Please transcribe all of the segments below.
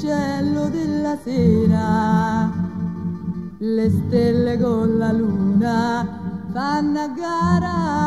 venticello della sera, le stelle con la luna fanno a gara,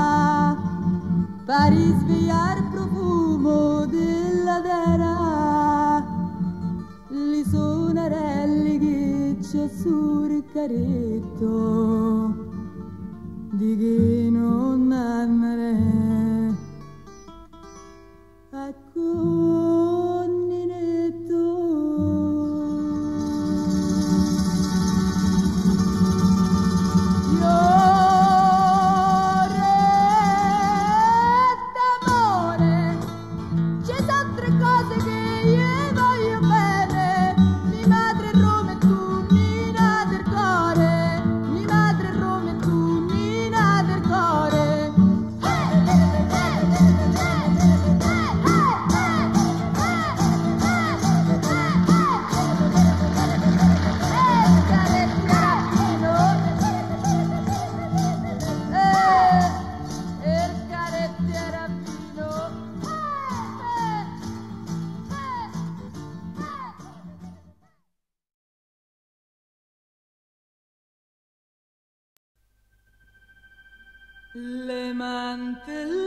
Le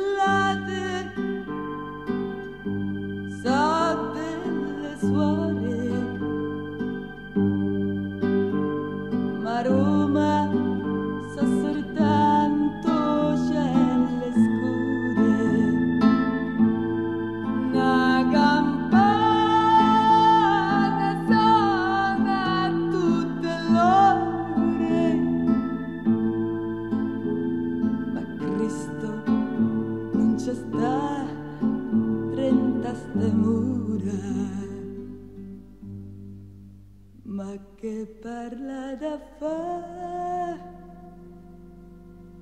ma che parla da fa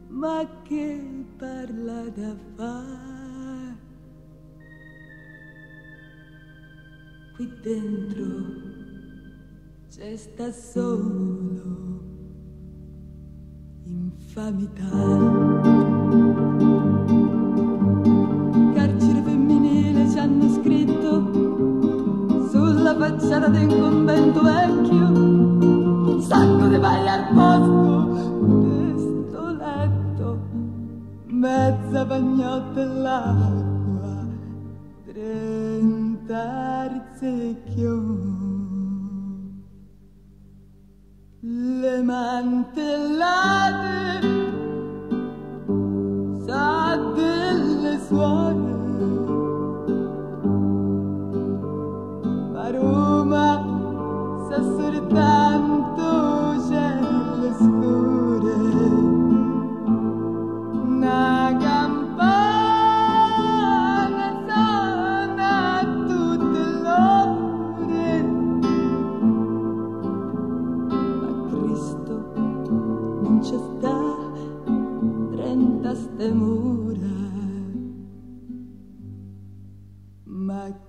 ma che parla da fa qui dentro c'è sta solo infamità. Carcere femminile ci hanno scritto sulla facciata del convento pagnotta e l'acqua, trenta rizzecchio. Le mantellate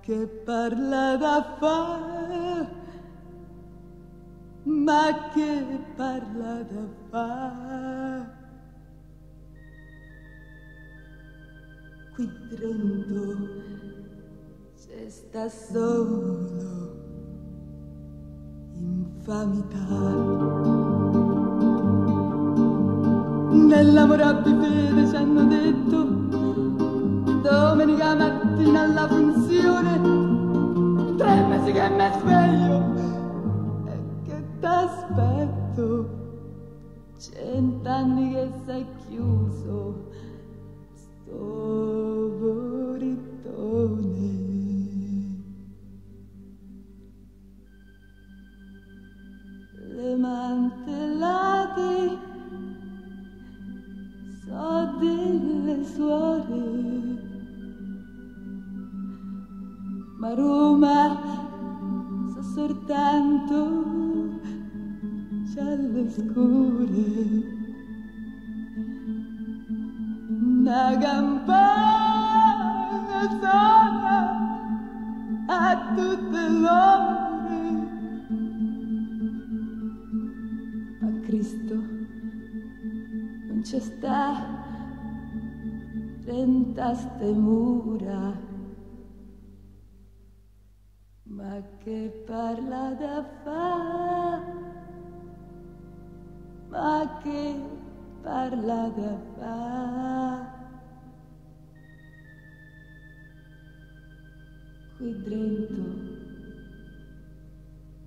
che parla da fa ma che parla fa qui dentro c'è sta solo infamità. Nell'amore abbi fede ci hanno detto domenica mattina alla funzione. Tre mesi che mi sveglio e che t'aspetto. Cent'anni che sei chiuso. Sto boritone. Le mantellate so delle suore ma Roma so soltanto celle scure. Una campana sola a tutte l'ore. Ma Cristo non c'è sta trentaste mura ma che parla da fa? Ma che parla da fa? Qui dentro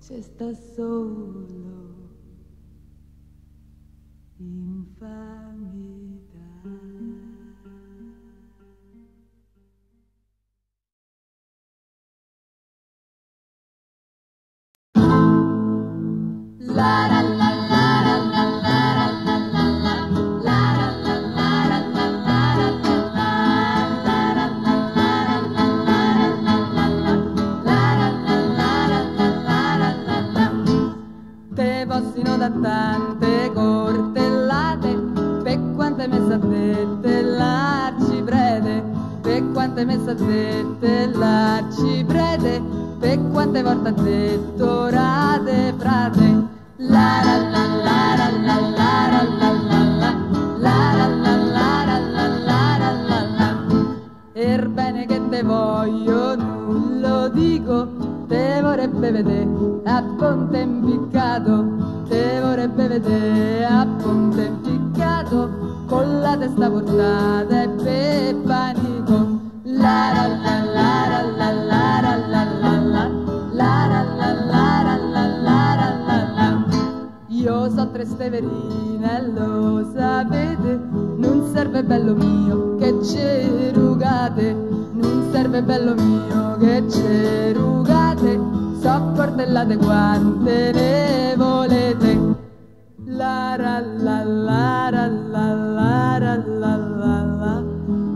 c'è sta solo infamità Te possino da tante cortellate, per quante messe a dette l'arciprete, per quante messe a dette l'arciprete, per quante volte ha detto rate frate. Erbene che te voglio, non lo dico, te vorrebbe vedere a ponte impiccato, te vorrebbe vedere a ponte impiccato, con la testa portata e peppa La la la la so tre steverine, lo sapete, non serve bello mio che cerugate, non serve bello mio che cerugate, so cordellate quante ne volete. La ra la la ra la la ra la la la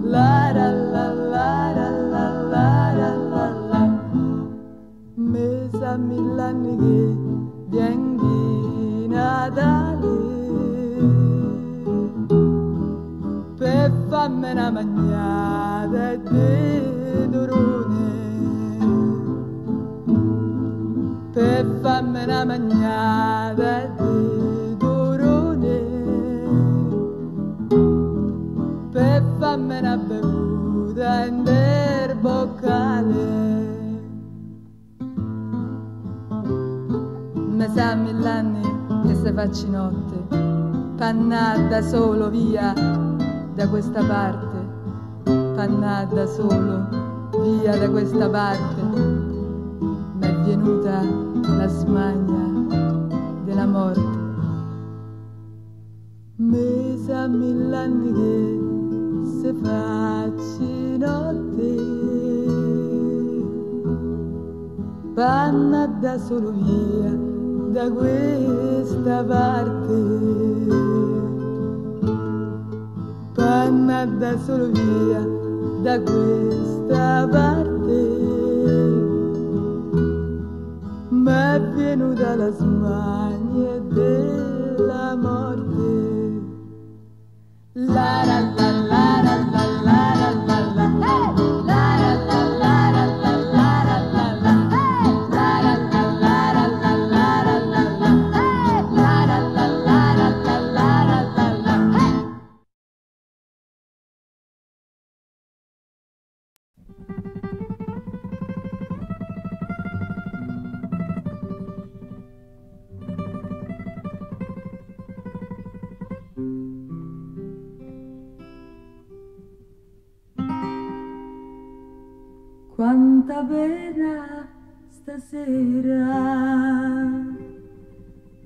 la ra la la ra la la ra la la Mesa mill'anni che vien Natale per farmi una magnata di durone. Per farmi una magnata di durone. Per farmi una bevuta in del boccale Me sa mill'anni che se facci notte, pannà da solo via da questa parte, pannà da solo via da questa parte, m'è venuta la smania della morte. Me sa mill'anni che se facci notte panna da solo via da questa parte. Panna da solo via da questa parte. M'è venuta la smania della morte. La la la pena stasera.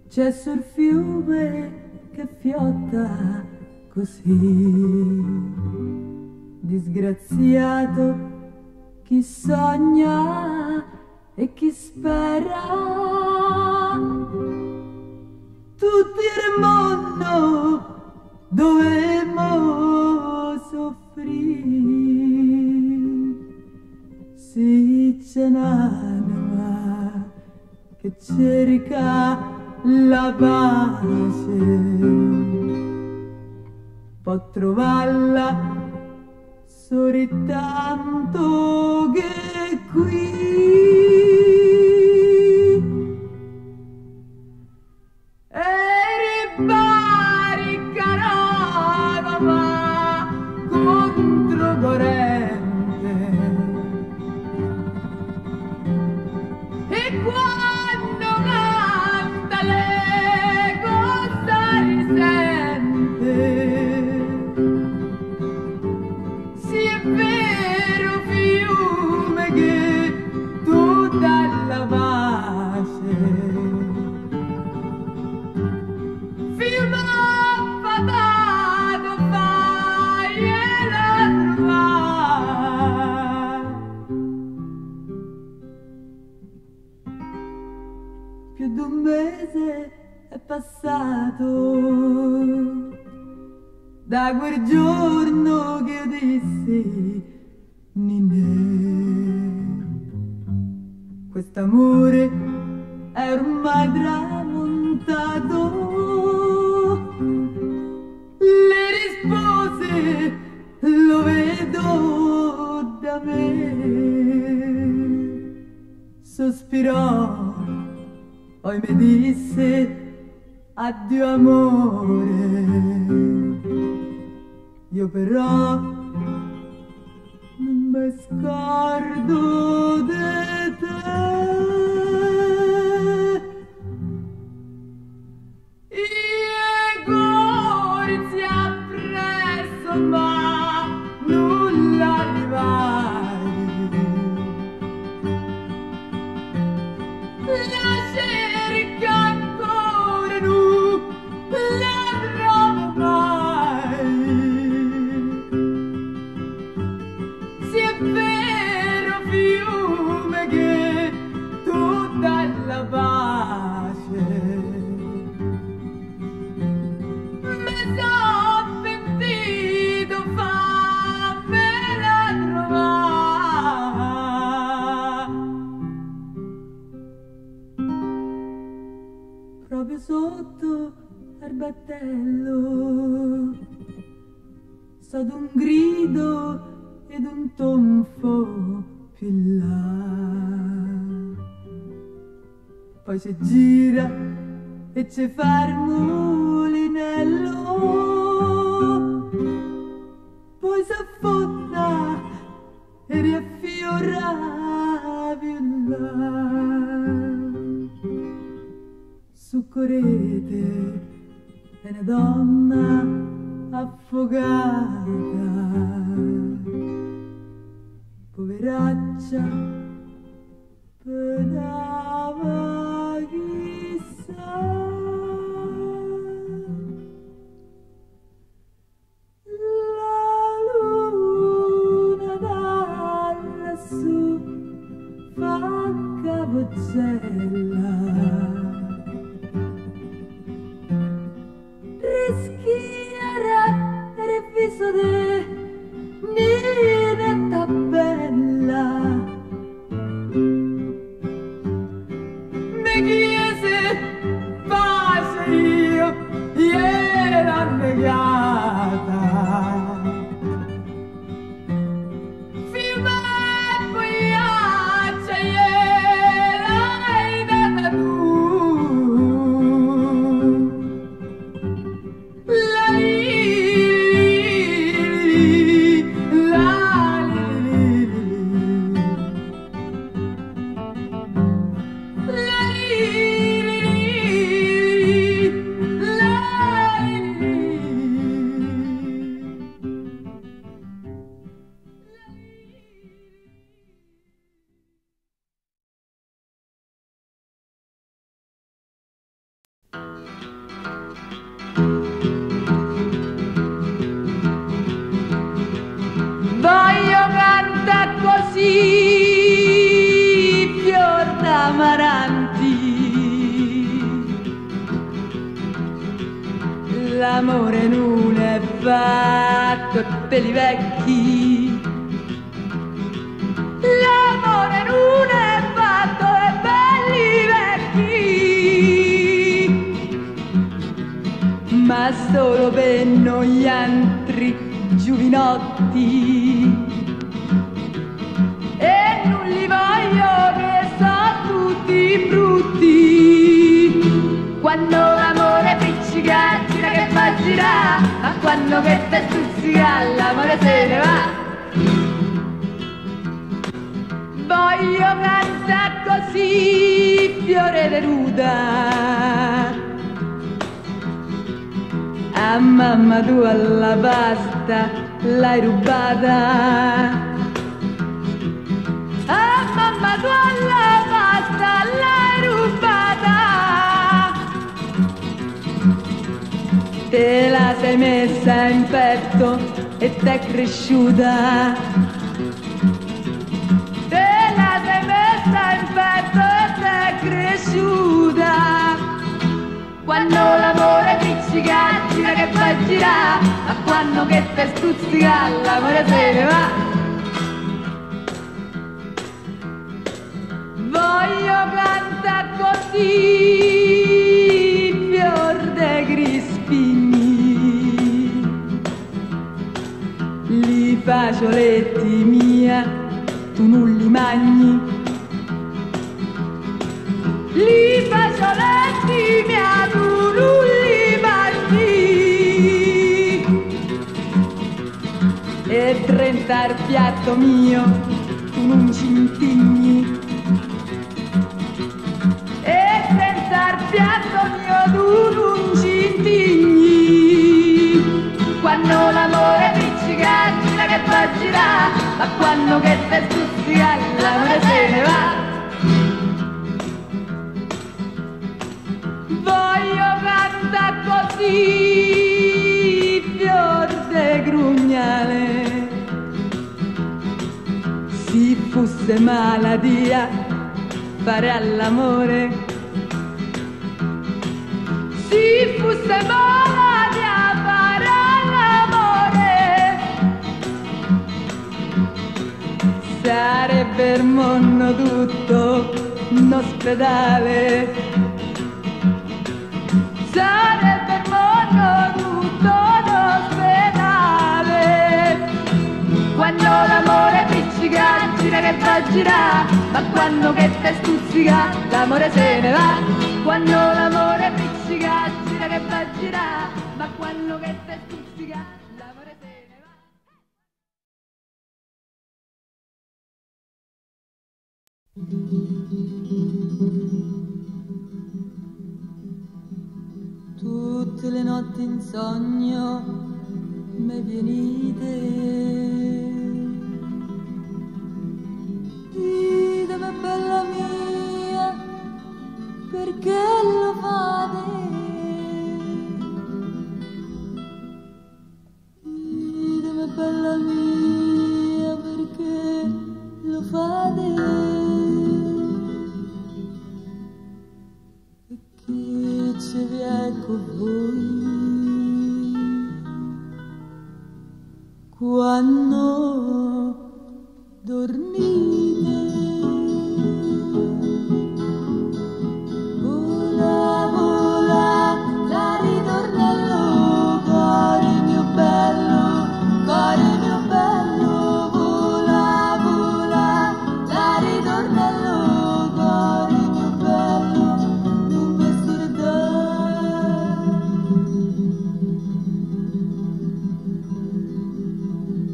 C'è sul fiume che fiotta così. Disgraziato chi sogna e chi spera. Tutti il mondo dovemmo c'è un'anima che cerca la pace. Può trovarla soltanto che sospirò poi mi disse addio amore io però non mi scordo di te. Battello. Sotto un grido ed un tonfo più là. Poi si gira e c'è far succorete è una donna affogata, ma quando che te stuzzica l'amore se ne va. Voglio cantare così, fiore deruda. A mamma tua la pasta l'hai rubata. A mamma tua la Te la sei messa in petto e t'è cresciuta. Te la sei messa in petto e t'è cresciuta. Quando l'amore piccica gira che fa girare, ma quando che te stuzzica l'amore se ne va. Voglio cantare così, crispini. Li facioletti mia, tu non li magni. Li facioletti mia, tu non li mangi. E trenta al piatto mio, tu non ci intigni. Quando l'amore piccica gira che fa girare, ma quando che te stuzzica l'amore se ne va. Voglio cantare così, fior de grugnale. Si fosse malattia fare all'amore. Si fosse malattia Sarebbe il mondo tutto un ospedale. Sarebbe il mondo tutto un ospedale. Quando l'amore piccica gira che fa girare, ma quando che te stuzzica l'amore se ne va. Quando l'amore piccica gira che fa girare, ma quando che Tutte le notti in sogno me venite. Ditemi bella mia, perché lo fate?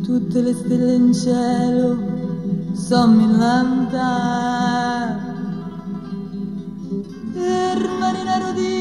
Tutte le stelle in cielo son millanta il marinaro disse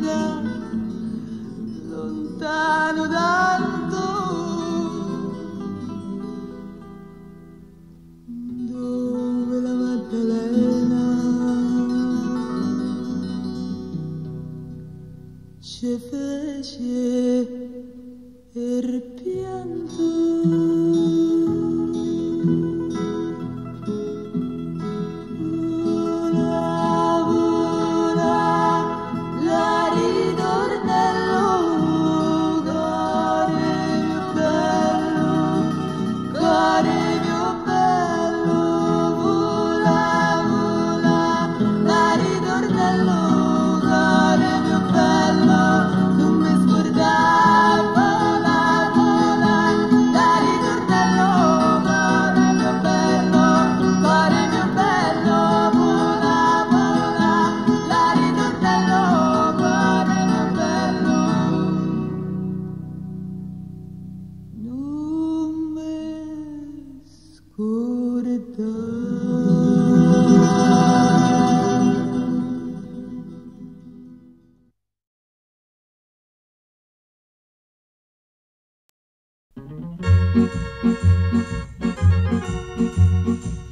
love.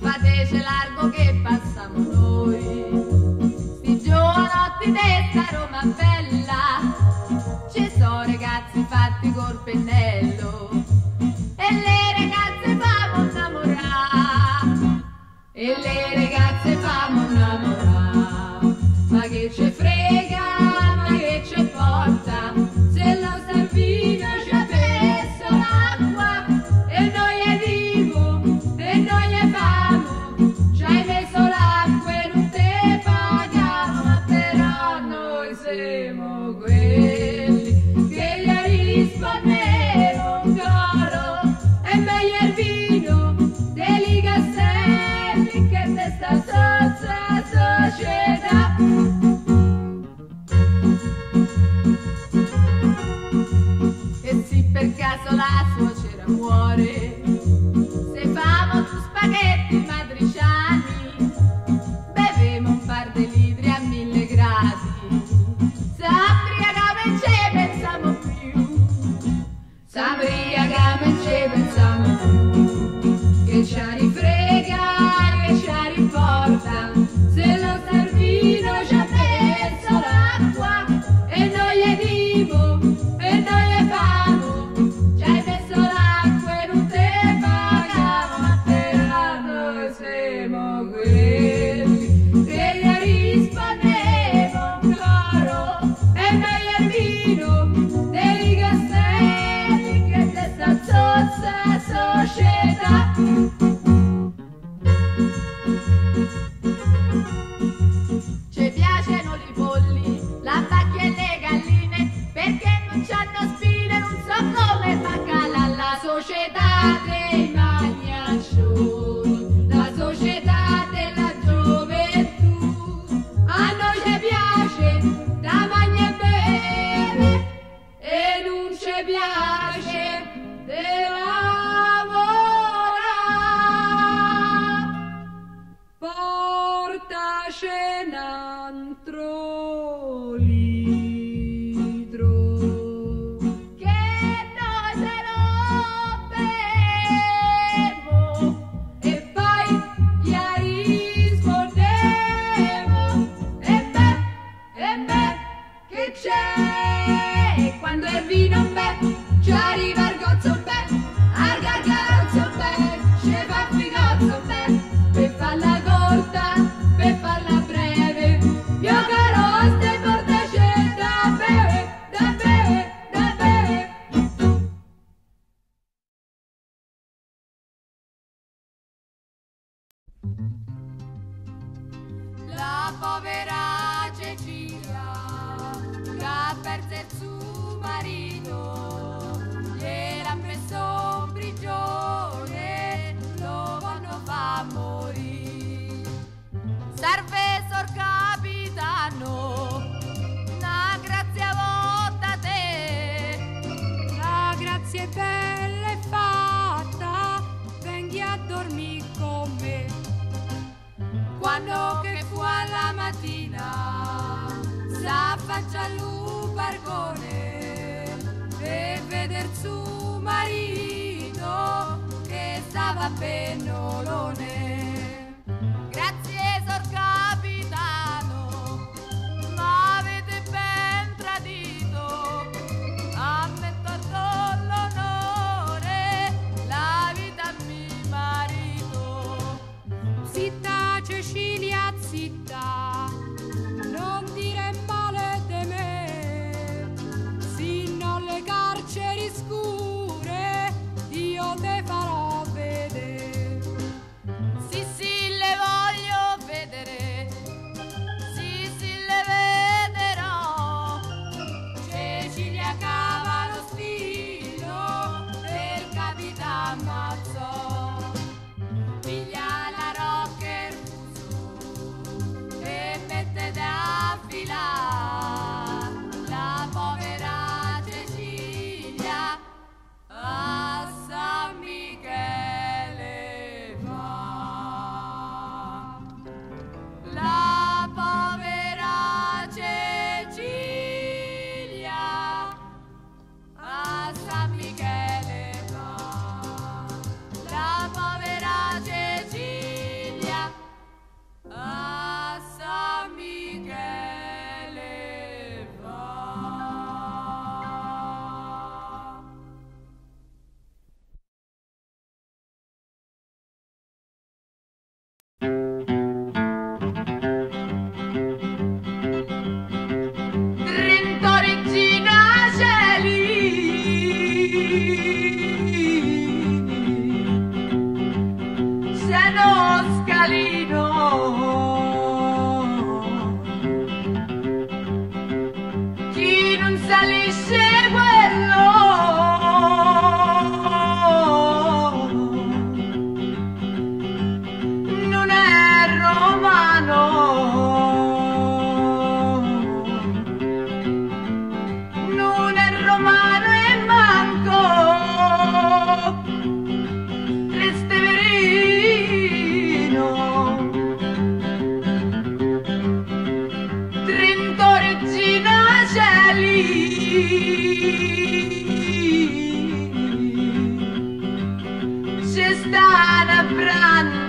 Fatece largo che passiamo noi, sti giovanotti d'esta Roma bella, ci sono ragazzi fatti col pennello. E le ragazze fanno innamorare. Sami jagamy ciebie some. Che stava a pennolone. Sta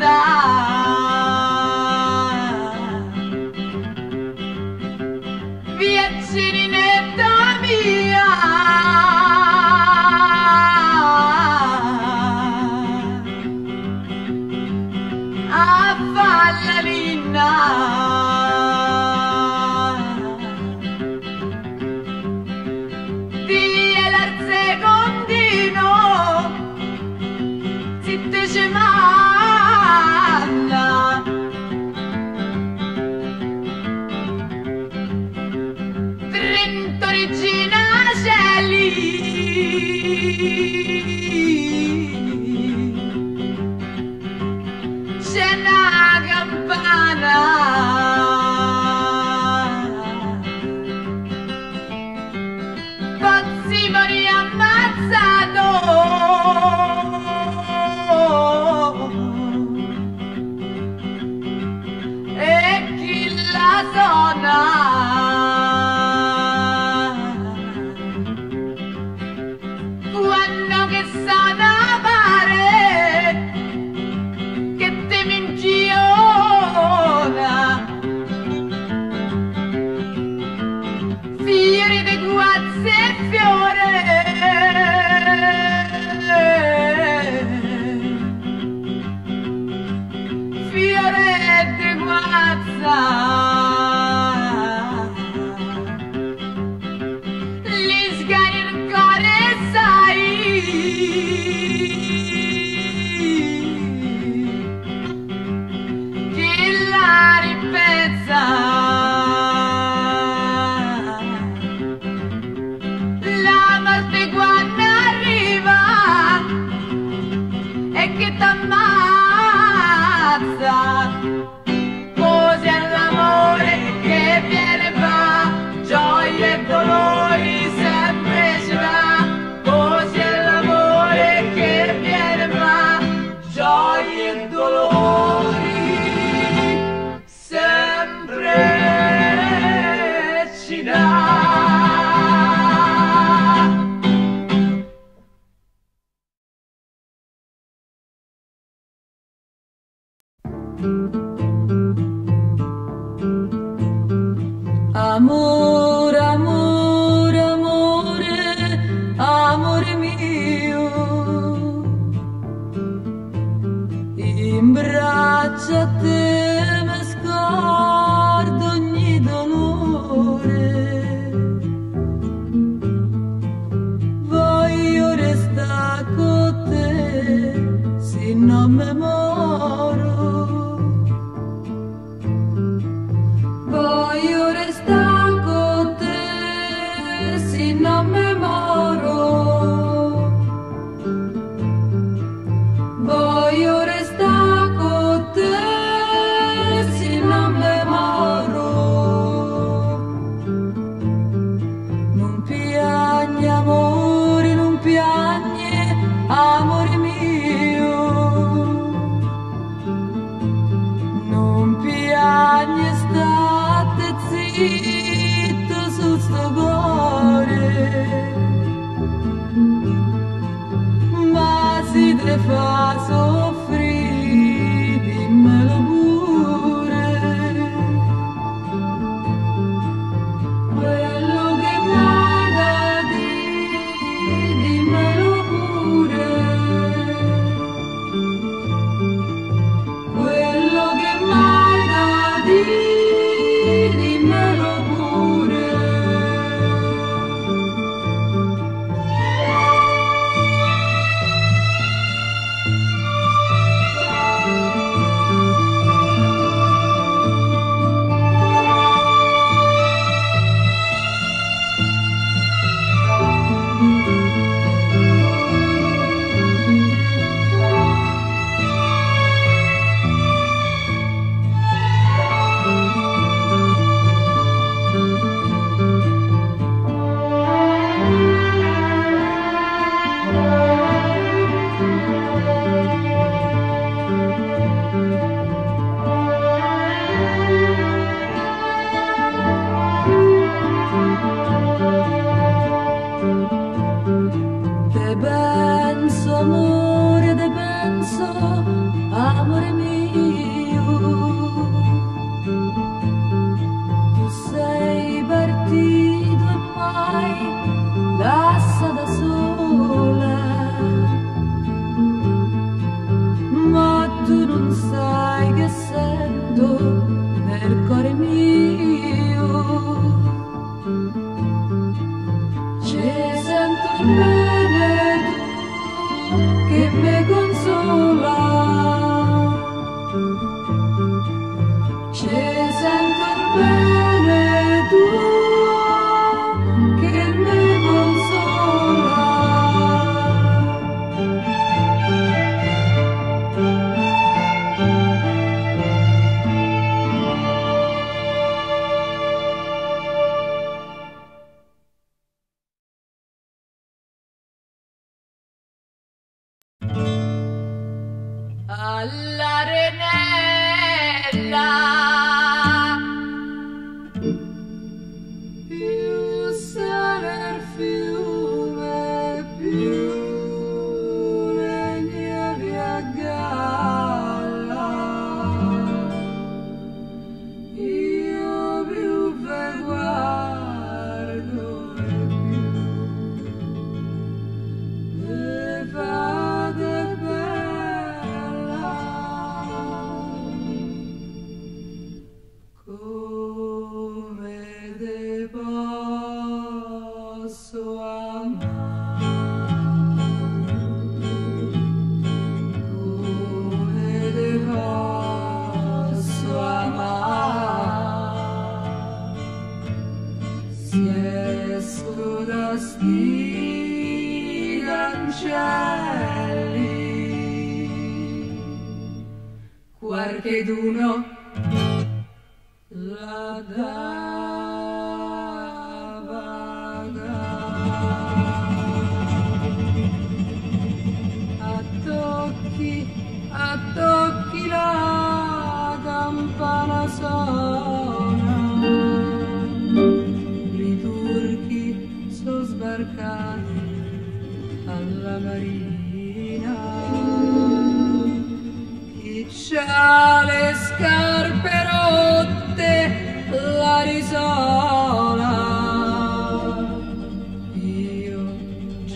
amor.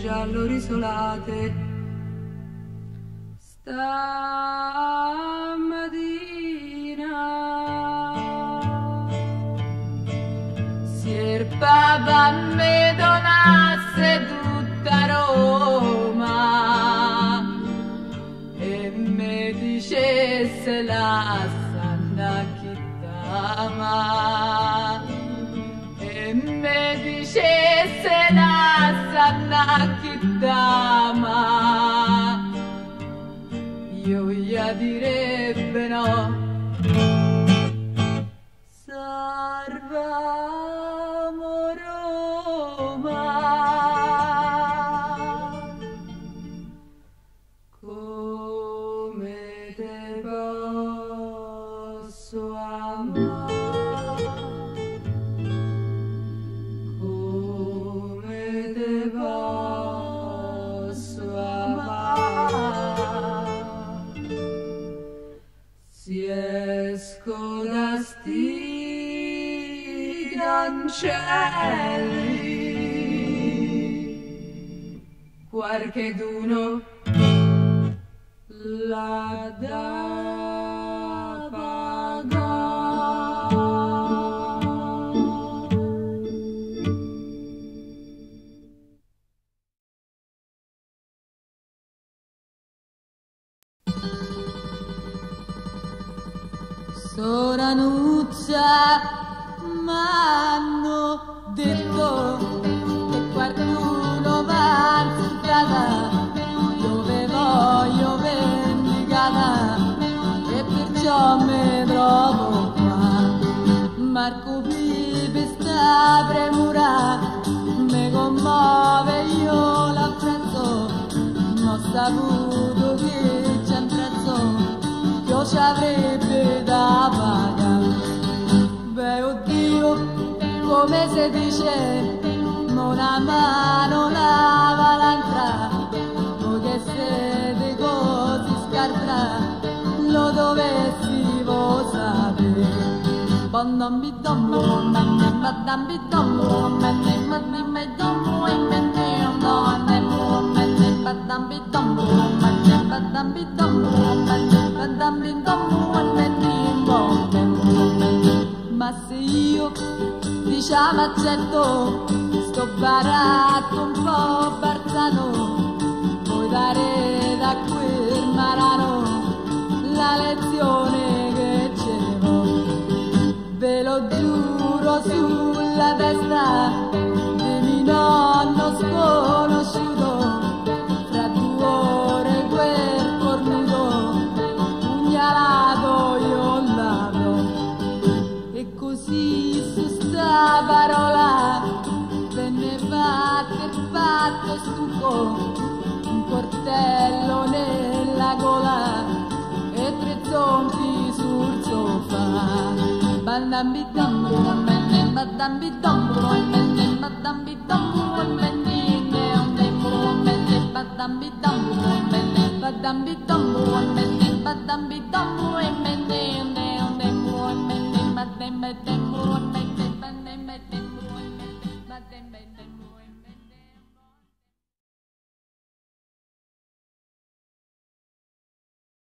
giallo risolate. Stamattina si erpava me donasse tutta Roma e me dicesse la Santa chi t'ama e me dicesse la Santa dama. Io gli direbbe no. Uccelli, qualcheduno la da m'hanno detto che qualcuno va cercata dove voglio vendicata e perciò mi trovo qua. Marco Pipe sta premura mi commuove io l'apprezzo. Non ho saputo che c'è un prezzo che io ci avrebbe da pagare. Beh, come si dice, una mano lava l'altra, o che siete così scarsa, lo dovessimo sapere. Bandambi dambo, bandambi dambo, bandambi dambo, bandambi dambo, bandambi dambo, diciamo accetto sto baratto un po' barzano. Puoi dare da quel marano la lezione che c'ero ve lo giuro sulla testa di mio nonno sconosciuto fuoco, un coltello nella gola e tre zompi sul sofà. Badam bidam, badam badam bidam, badam bidam, badam bidam, badam bidam, badam bidam, badam bidam, badam bidam,